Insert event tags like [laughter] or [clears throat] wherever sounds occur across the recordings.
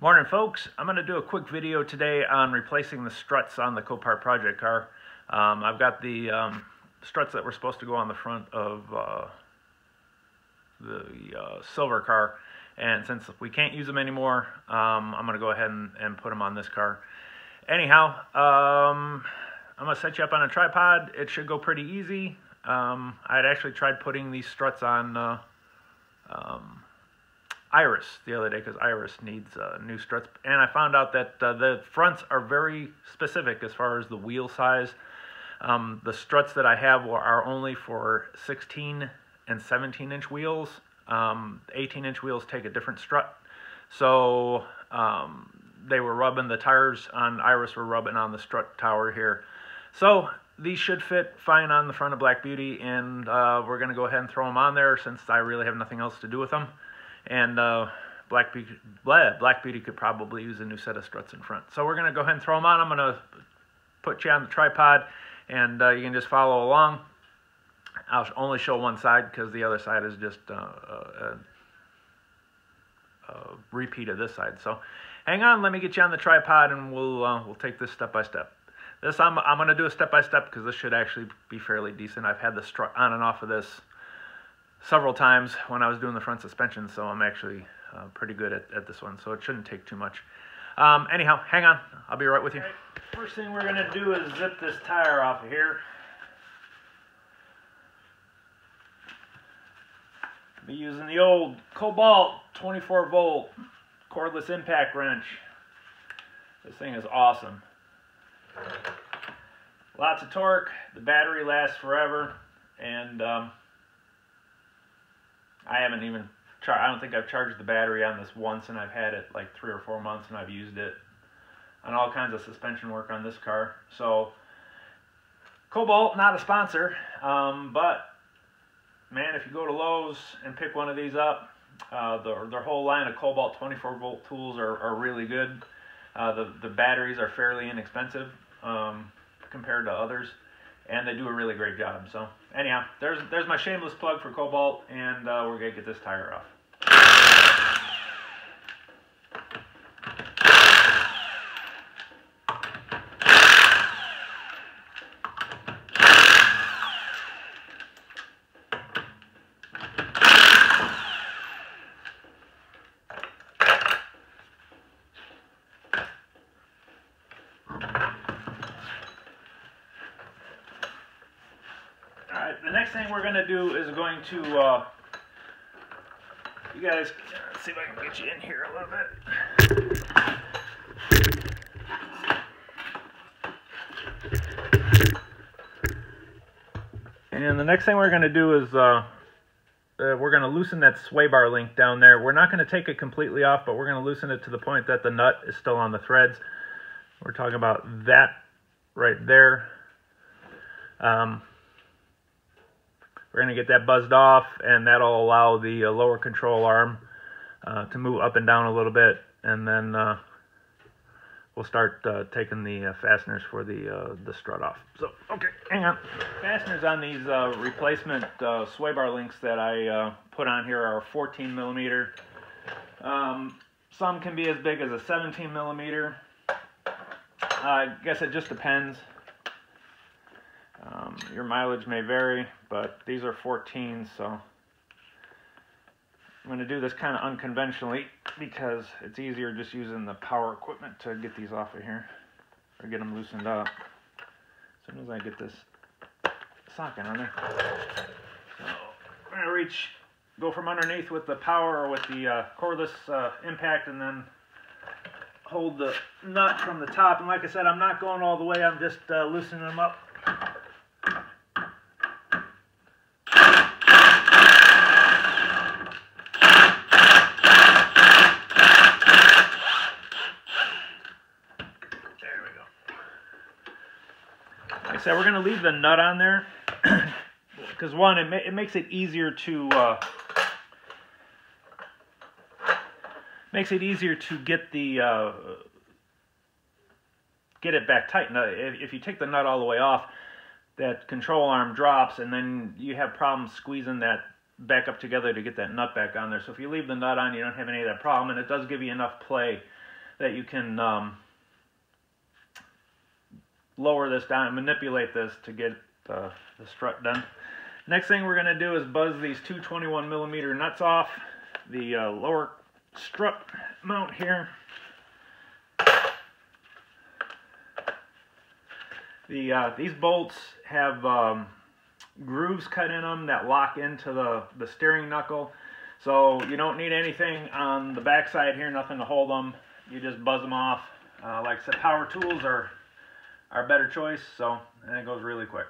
Morning folks, I'm going to do a quick video today on replacing the struts on the Copart project car. Um, I've got the um, struts that were supposed to go on the front of uh, the uh, silver car and since we can't use them anymore um, I'm going to go ahead and, and, put them on this car. Anyhow, um, I'm going to set you up on a tripod. It should go pretty easy. Um, I had actually tried putting these struts on uh, um, Iris the other day because Iris needs uh, new struts. And I found out that uh, the fronts are very specific as far as the wheel size. Um, the struts that I have are only for 16 and 17 inch wheels. Um, 18 inch wheels take a different strut. So um, they were rubbing, the tires on Iris were rubbing on the strut tower here. So these should fit fine on the front of Black Beauty and uh, we're going to go ahead and throw them on there since I really have nothing else to do with them. And uh, Black, Beauty, Black Beauty could probably use a new set of struts in front. So we're going to go ahead and throw them on. I'm going to put you on the tripod, and uh, you can just follow along. I'll only show one side because the other side is just uh, a, a, repeat of this side. So hang on, let me get you on the tripod, and we'll uh, we'll take this step by step. This I'm I'm going to do a step by step because this should actually be fairly decent. I've had the strut on and off of this several times when I was doing the front suspension, so I'm actually uh, pretty good at, at this one, so it shouldn't take too much. Um, anyhow, hang on. I'll be right with you. Right. First thing we're going to do is zip this tire off of here. Be using the old Kobalt 24 volt cordless impact wrench. This thing is awesome. Lots of torque. The battery lasts forever. And um, I haven't even char- I don't think I've charged the battery on this once, and I've had it like three or four months, and I've used it on all kinds of suspension work on this car. So Kobalt, not a sponsor, um, but man, if you go to Lowe's and pick one of these up, uh, the, their whole line of Kobalt 24 volt tools are, are really good. Uh, the, the batteries are fairly inexpensive um, compared to others and they do a really great job. So anyhow, there's there's my shameless plug for Kobalt, and uh, we're gonna get this tire off. Alright, the next thing we're going to do is going to, uh, you guys, see if I can get you in here a little bit. And the next thing we're going to do is uh, uh, we're going to loosen that sway bar link down there. We're not going to take it completely off, but we're going to loosen it to the point that the nut is still on the threads. We're talking about that right there. Um, we're going to get that buzzed off, and that'll allow the uh, lower control arm uh, to move up and down a little bit, and then uh, we'll start uh, taking the uh, fasteners for the uh, the strut off. So, okay, hang on. Fasteners on these replacement sway bar links that I put on here are 14 millimeter. Um, some can be as big as a 17 millimeter. I guess it just depends. Um, your mileage may vary, but these are 14, so I'm going to do this kind of unconventionally because it's easier just using the power equipment to get these off of here or get them loosened up. As soon as I get this socket on there. So I'm going to reach, go from underneath with the power or with the uh, cordless uh, impact and then hold the nut from the top. And like I said, I'm not going all the way, I'm just uh, loosening them up we're going to leave the nut on there [clears throat] because one, it, ma it, makes it easier to uh, makes it easier to get the uh, get it back tight. Now, if, if you take the nut all the way off, that control arm drops, and then you have problems squeezing that back up together to get that nut back on there. So if you leave the nut on, you don't have any of that problem, and it does give you enough play that you can um, lower this down and manipulate this to get uh, the strut done. Next thing we're going to do is buzz these two 21 millimeter nuts off the uh, lower strut mount here. The uh, these bolts have um, grooves cut in them that lock into the, the steering knuckle. So you don't need anything on the backside here, nothing to hold them. You just buzz them off. Uh, like I said, power tools are, a better choice, so and it goes really quick.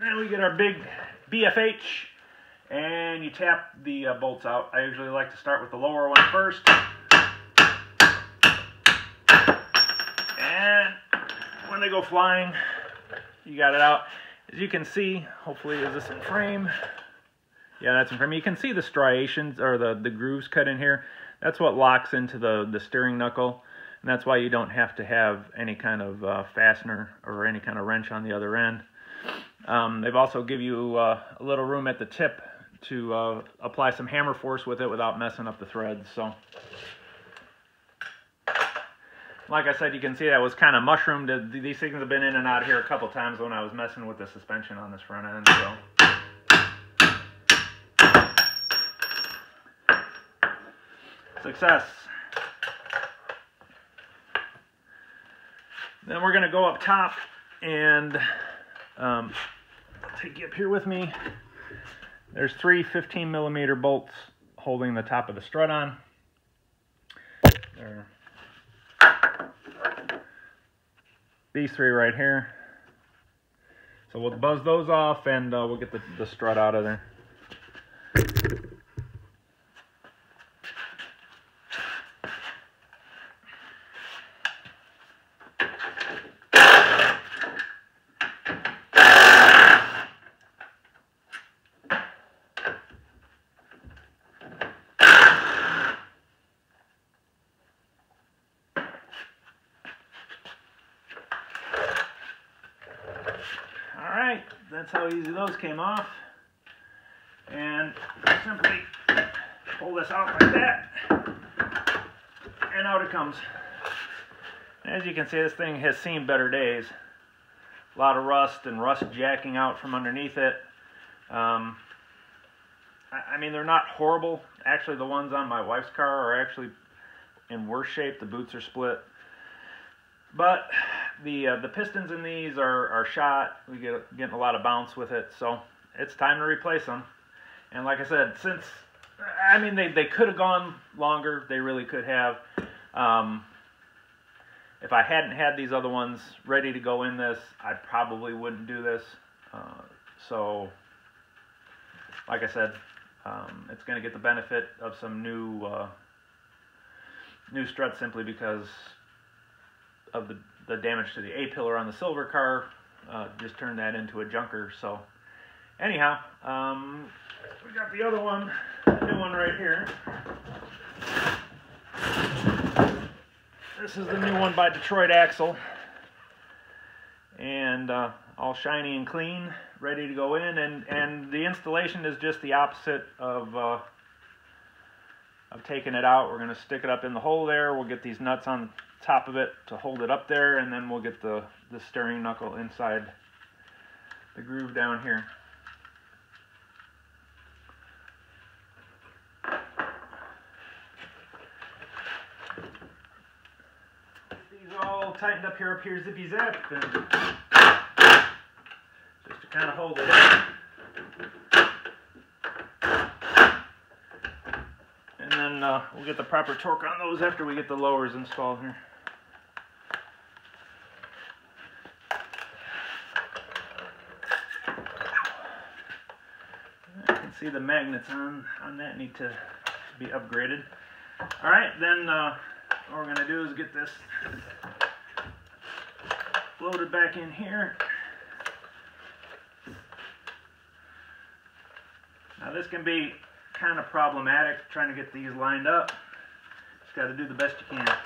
Then we get our big BFH and you tap the uh, bolts out. I usually like to start with the lower one first. And when they go flying, you got it out. As you can see, hopefully is this in frame? Yeah, that's in frame. You can see the striations or the, the grooves cut in here. That's what locks into the, the steering knuckle. And that's why you don't have to have any kind of uh, fastener or any kind of wrench on the other end. Um, they've also give you uh, a little room at the tip to uh, apply some hammer force with it without messing up the threads. So, like I said, you can see that was kind of mushroomed. These things have been in and out here a couple times when I was messing with the suspension on this front end. So. Success. Then we're going to go up top and um, take you up here with me. There's three 15 millimeter bolts holding the top of the strut on. There. These three right here. So we'll buzz those off and uh, we'll get the, the strut out of there. Alright, that's those came off. And simply pull this out like that, and out it comes. As you can see, this thing has seen better days. A lot of rust and rust jacking out from underneath it. Um, I, I mean, they're not horrible. Actually, the ones on my wife's car are actually in worse shape. The boots are split. But the uh, the pistons in these are, are shot. We get getting a lot of bounce with it, so it's time to replace them. And like I said, since I mean they, they could have gone longer, they really could have. Um, if I hadn't had these other ones ready to go in this, I probably wouldn't do this. Uh, so, like I said, um, it's going to get the benefit of some new uh, new struts simply because of the, the damage to the A-pillar on the silver car, uh, just turned that into a junker. So anyhow, um, we got the other one, the new one right here. This is the new one by Detroit Axle. And uh, all shiny and clean, ready to go in. And, and the installation is just the opposite of, of taking it out. We're going to stick it up in the hole there. We'll get these nuts on top of it to hold it up there and then we'll get the, the steering knuckle inside the groove down here. These all tightened up here up here zippy zap and just to kind of hold it in. And then uh, we'll get the proper torque on those after we get the lowers installed here. I can see the magnets on, on that need to be upgraded. All right, then uh, what we're going to do is get this loaded back in here. Now this can be kind of problematic trying to get these lined up. Just got to do the best you can.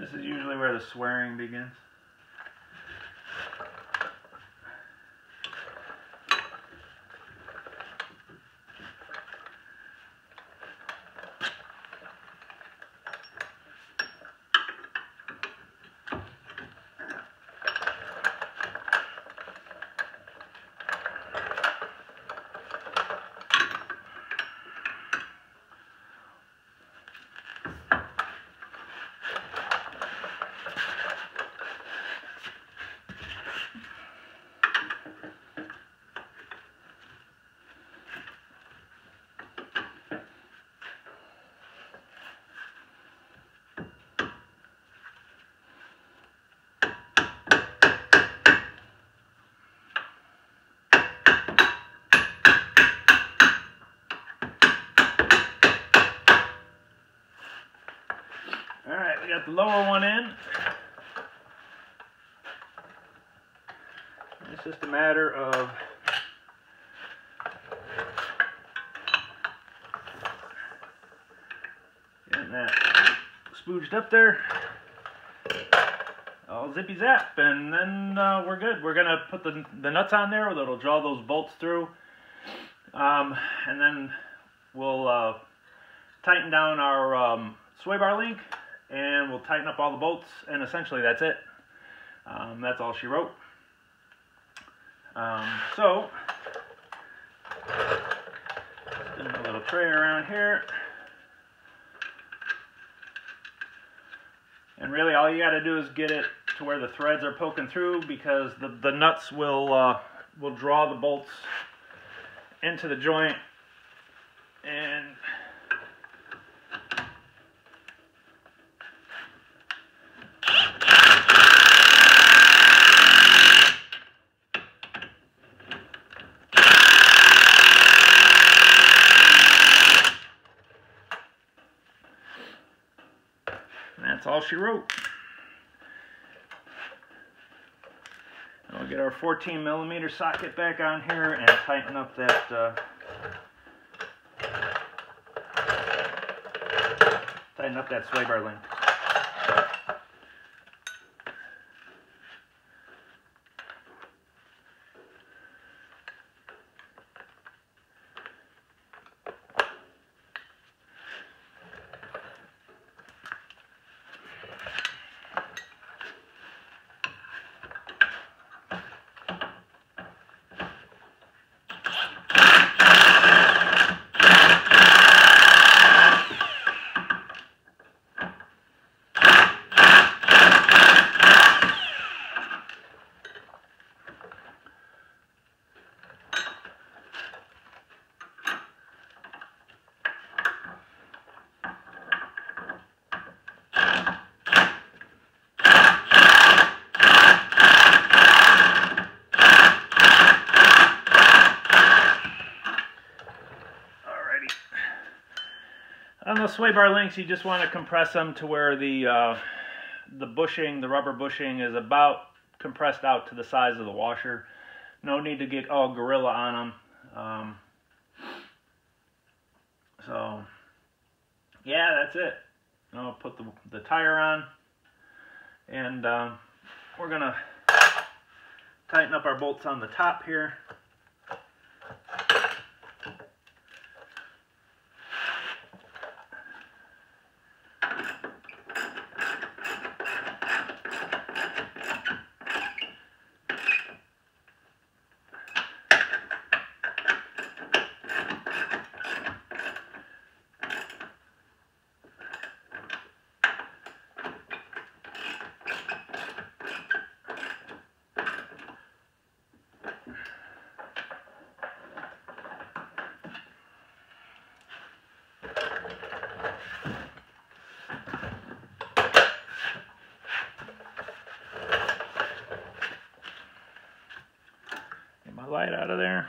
This is usually where the swearing begins. Got the lower one in. It's just a matter of getting that spooged up there. All zippy zap, and then uh, we're good. We're gonna put the, the nuts on there that'll draw those bolts through. Um, and then we'll uh, tighten down our um, sway bar link and we'll tighten up all the bolts and essentially that's it. Um, that's all she wrote. Um, so, a little tray around here. And really all you got to do is get it to where the threads are poking through because the, the nuts will, uh, will draw the bolts into the joint and And that's all she wrote. And we'll get our 14 millimeter socket back on here and tighten up that uh, tighten up that sway bar link. Alrighty. Those sway bar links, you just want to compress them to where the uh, the bushing, the rubber bushing, is about compressed out to the size of the washer. No need to get all gorilla on them. Um, so, yeah, that's it. I'll put the, the tire on, and um, we're gonna tighten up our bolts on the top here. Light out of there.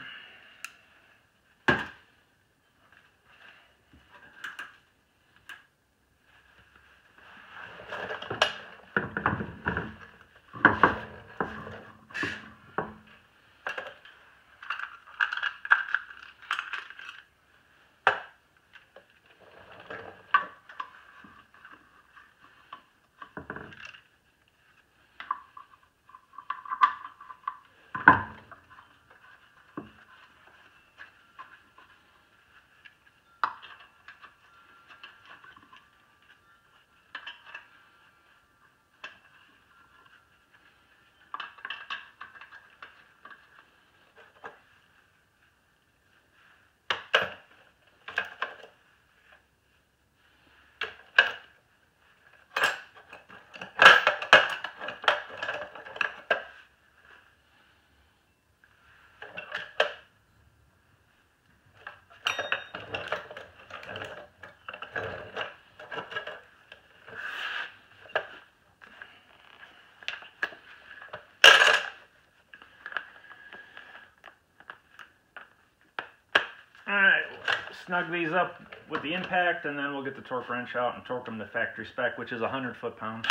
Snug these up with the impact and then we'll get the torque wrench out and torque them to factory spec, which is 100 foot-pounds.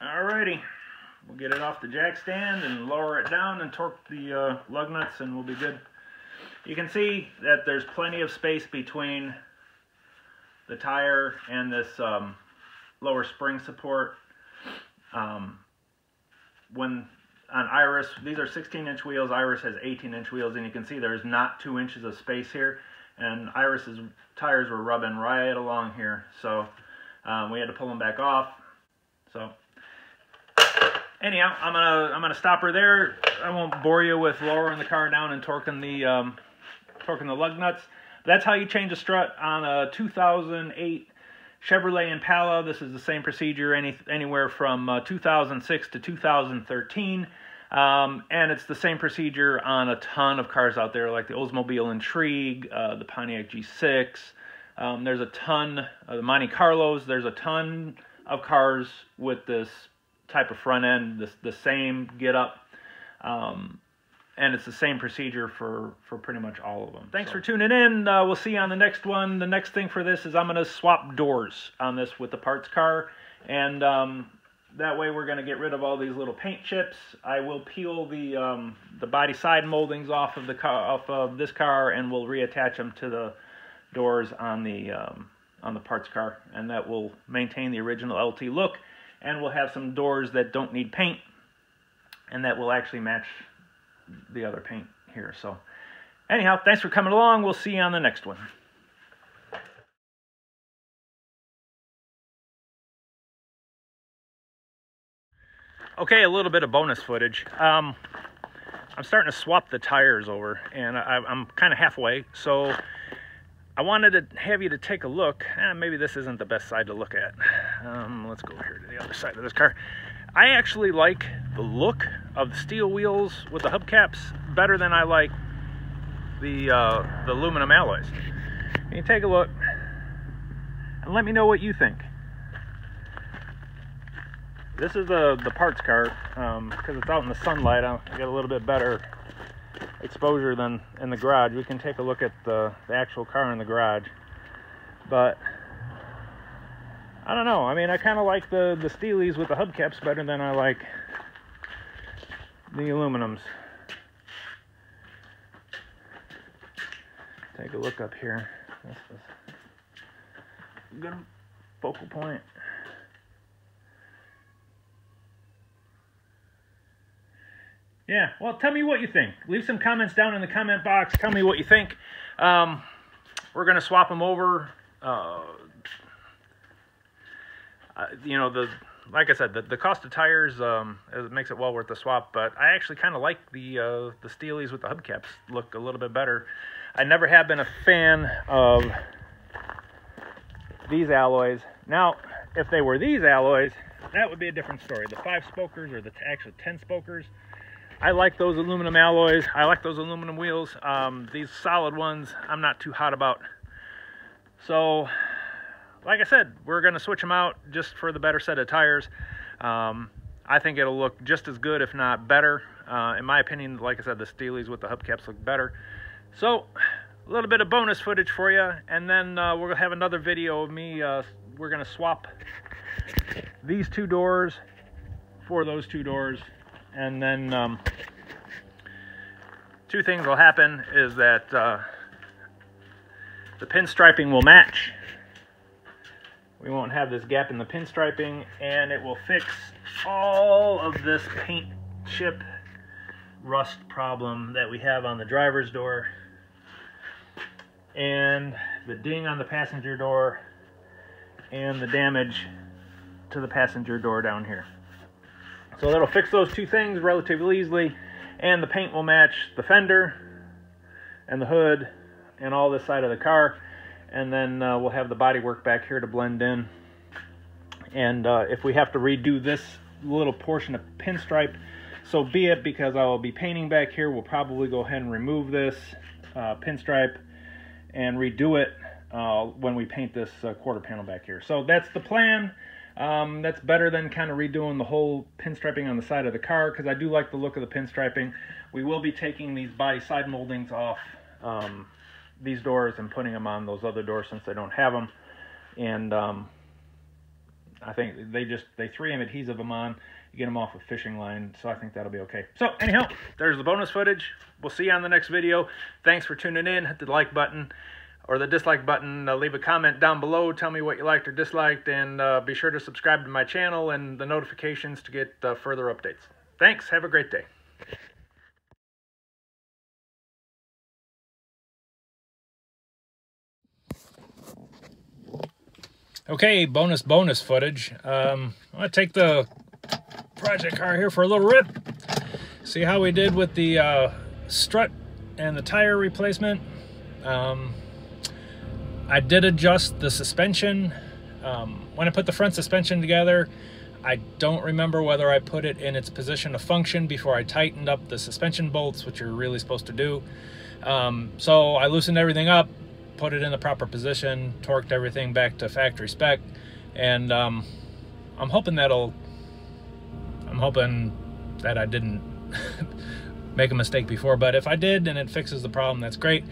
Alrighty, we'll get it off the jack stand and lower it down and torque the uh, lug nuts and we'll be good. You can see that there's plenty of space between the tire and this um, lower spring support. Um, when on Iris, these are 16 inch wheels, Iris has 18 inch wheels and you can see there's not two inches of space here. And Iris's tires were rubbing right along here. So um, we had to pull them back off. So anyhow I'm gonna I'm gonna stop her there. I won't bore you with lowering the car down and torquing the um, torquing the lug nuts that's how you change a strut on a 2008 Chevrolet Impala. This is the same procedure any, anywhere from uh, 2006 to 2013. Um, and it's the same procedure on a ton of cars out there, like the Oldsmobile Intrigue, uh, the Pontiac G6. Um, there's a ton, uh, the Monte Carlos, there's a ton of cars with this type of front end, this, the same get up. Um, and it's the same procedure for for pretty much all of them. Thanks so. for tuning in. Uh, we'll see you on the next one. The next thing for this is I'm going to swap doors on this with the parts car, and um, that way we're going to get rid of all these little paint chips. I will peel the um, the body side moldings off of the car off of this car, and we'll reattach them to the doors on the um, on the parts car, and that will maintain the original LT look. And we'll have some doors that don't need paint, and that will actually match the other paint here. So anyhow, thanks for coming along. We'll see you on the next one. Okay, a little bit of bonus footage. Um, I'm starting to swap the tires over, and I, am kind of halfway. So I wanted to have you to take a look. Eh, maybe this isn't the best side to look at. Um, let's go here to the other side of this car. I actually like the look of the steel wheels with the hubcaps better than I like the, uh, the aluminum alloys. Can You take a look and let me know what you think. This is the, the parts cart because um, it's out in the sunlight. I get a little bit better exposure than in the garage. We can take a look at the, the actual car in the garage. But I don't know. I mean, I kind of like the, the Steelies with the hubcaps better than I like the aluminums. Take a look up here. This is good focal point. Yeah, well, tell me what you think. Leave some comments down in the comment box. Tell me what you think. Um, we're going to swap them over. Uh, uh, you know, the like I said, the, the cost of tires um, it makes it well worth the swap. But I actually kind of like the uh, the Steelies with the hubcaps. Look a little bit better. I never have been a fan of these alloys. Now, if they were these alloys, that would be a different story. The five spokers or the actually ten spokers. I like those aluminum alloys. I like those aluminum wheels. Um, these solid ones, I'm not too hot about. So like I said, we're going to switch them out just for the better set of tires. Um, I think it'll look just as good, if not better. Uh, in my opinion, like I said, the Steelies with the hubcaps look better. So, a little bit of bonus footage for you, and then uh, to have another video of me. Uh, we're going to swap [laughs] these two doors for those two doors, and then um, two things will happen is that uh, the pinstriping will match we won't have this gap in the pinstriping and it will fix all of this paint chip rust problem that we have on the driver's door and the ding on the passenger door and the damage to the passenger door down here. So that'll fix those two things relatively easily and the paint will match the fender and the hood and all this side of the car and then uh, we'll have the body work back here to blend in. And uh, if we have to redo this little portion of pinstripe, so be it because I will be painting back here. We'll probably go ahead and remove this uh, pinstripe and redo it uh, when we paint this uh, quarter panel back here. So that's the plan. Um, that's better than kind of redoing the whole pinstriping on the side of the car because I do like the look of the pinstriping. We will be taking these body side moldings off um, these doors and putting them on those other doors since they don't have them. And um, I think they just, they 3M adhesive them on. You get them off a fishing line, so I think that'll be okay. So anyhow, there's the bonus footage. We'll see you on the next video. Thanks for tuning in. Hit the like button or the dislike button. Uh, leave a comment down below. Tell me what you liked or disliked, and uh, be sure to subscribe to my channel and the notifications to get uh, further updates. Thanks. Have a great day. Okay, bonus bonus footage. Um, I'm gonna take the project car here for a little rip. See how we did with the uh, strut and the tire replacement. Um, I did adjust the suspension. Um, when I put the front suspension together, I don't remember whether I put it in its position of function before I tightened up the suspension bolts, which you're really supposed to do. Um, so I loosened everything up, put it in the proper position, torqued everything back to factory spec, and um, I'm hoping that'll. I'm hoping that I didn't [laughs] make a mistake before, but if I did and it fixes the problem, that's great.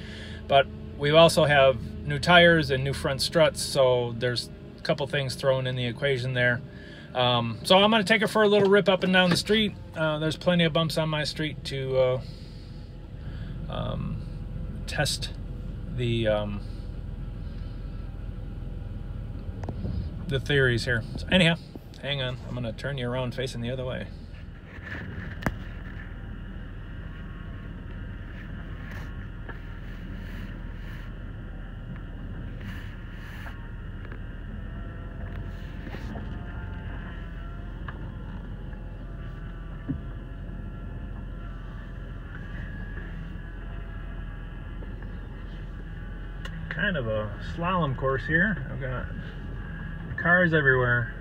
But we also have new tires and new front struts, so there's a couple things thrown in the equation there. Um, so I'm going to take it for a little rip up and down the street. Uh, there's plenty of bumps on my street to uh, um, test the um, the theories here. So anyhow, hang on. I'm going to turn you around facing the other way. Kind of a slalom course here. I've got cars everywhere,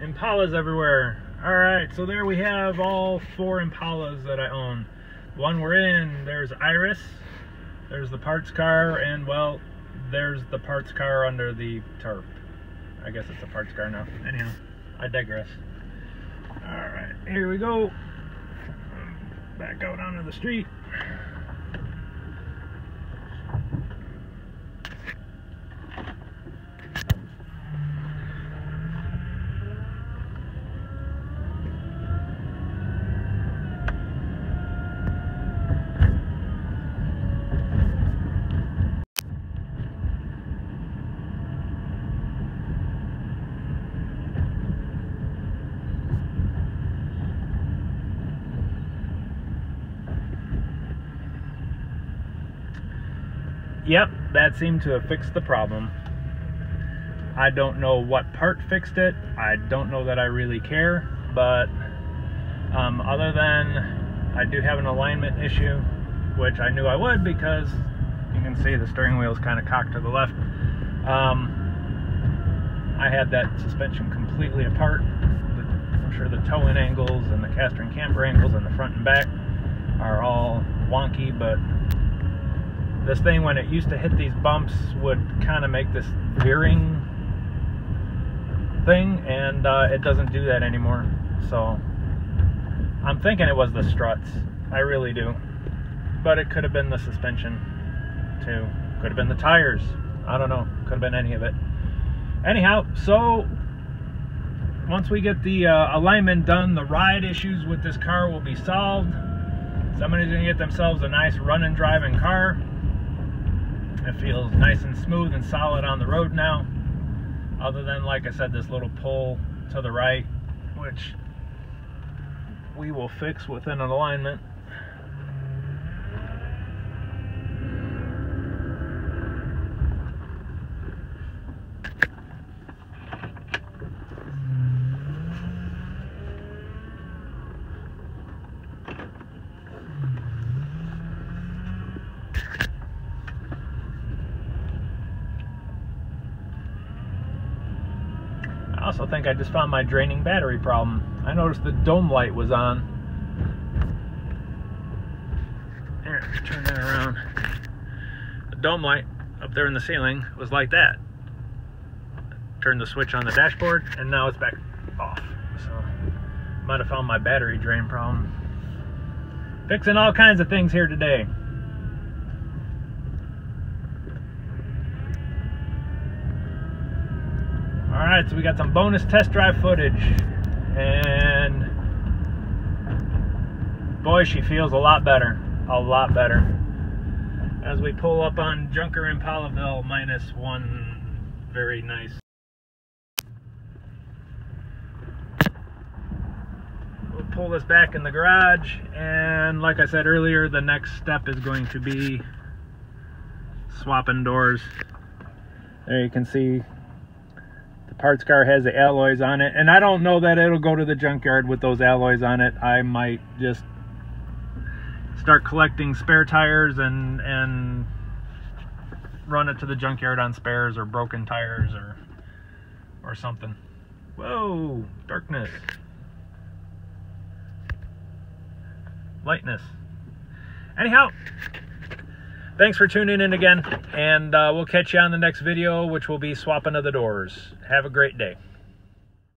Impalas everywhere. All right, so there we have all four Impalas that I own. One we're in, there's Iris, there's the parts car, and well, there's the parts car under the tarp. I guess it's a parts car now. Anyhow, I digress. All right, here we go. Back out onto the street. That seemed to have fixed the problem. I don't know what part fixed it. I don't know that I really care, but um, other than I do have an alignment issue, which I knew I would because you can see the steering wheel is kind of cocked to the left. Um, I had that suspension completely apart. I'm sure the toe-in angles and the caster and camber angles in the front and back are all wonky, but this thing when it used to hit these bumps would kind of make this veering thing and uh, it doesn't do that anymore. So I'm thinking it was the struts. I really do. But it could have been the suspension too. Could have been the tires. I don't know. Could have been any of it. Anyhow so once we get the uh, alignment done the ride issues with this car will be solved. Somebody's gonna get themselves a nice running driving car it feels nice and smooth and solid on the road now. Other than, like I said, this little pull to the right, which we will fix within an alignment. Also think I just found my draining battery problem. I noticed the dome light was on. Here, turn that around. The dome light up there in the ceiling was like that. Turned the switch on the dashboard and now it's back off. So might have found my battery drain problem. Fixing all kinds of things here today. All right, so we got some bonus test drive footage and boy, she feels a lot better, a lot better. As we pull up on Junker Impalaville minus one very nice. We'll pull this back in the garage and like I said earlier, the next step is going to be swapping doors. There you can see parts car has the alloys on it and I don't know that it'll go to the junkyard with those alloys on it. I might just start collecting spare tires and and run it to the junkyard on spares or broken tires or or something. Whoa, darkness. Lightness. Anyhow, thanks for tuning in again, and uh, we'll catch you on the next video, which will be swapping of the doors. Have a great day.